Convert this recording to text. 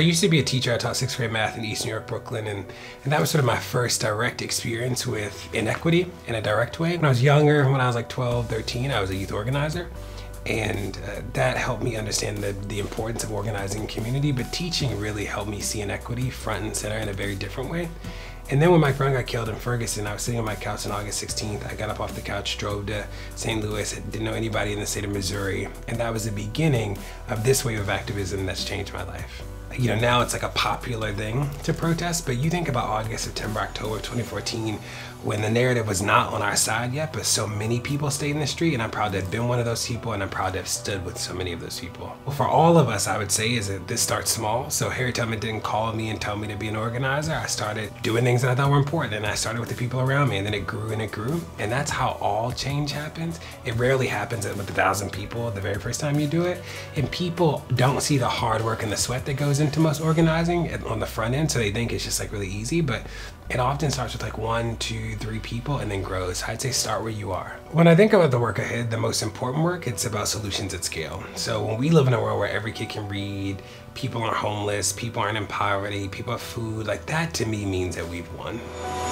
used to be a teacher. I taught sixth grade math in East New York, Brooklyn, and, and that was sort of my first direct experience with inequity in a direct way. When I was younger, when I was like 12, 13, I was a youth organizer. And uh, that helped me understand the, the importance of organizing community, but teaching really helped me see inequity front and center in a very different way. And then when Mike Brown got killed in Ferguson, I was sitting on my couch on August 16th. I got up off the couch, drove to St. Louis, didn't know anybody in the state of Missouri. And that was the beginning of this wave of activism that's changed my life you know, now it's like a popular thing to protest, but you think about August, September, October of 2014 when the narrative was not on our side yet, but so many people stayed in the street, and I'm proud to have been one of those people, and I'm proud to have stood with so many of those people. Well, for all of us, I would say is that this starts small. So Harriet Tubman didn't call me and tell me to be an organizer. I started doing things that I thought were important, and I started with the people around me, and then it grew and it grew, and that's how all change happens. It rarely happens with a thousand people the very first time you do it, and people don't see the hard work and the sweat that goes into most organizing on the front end, so they think it's just like really easy, but it often starts with like one, two, three people and then grows. I'd say start where you are. When I think about the work ahead, the most important work, it's about solutions at scale. So when we live in a world where every kid can read, people aren't homeless, people aren't in poverty, people have food, like that to me means that we've won.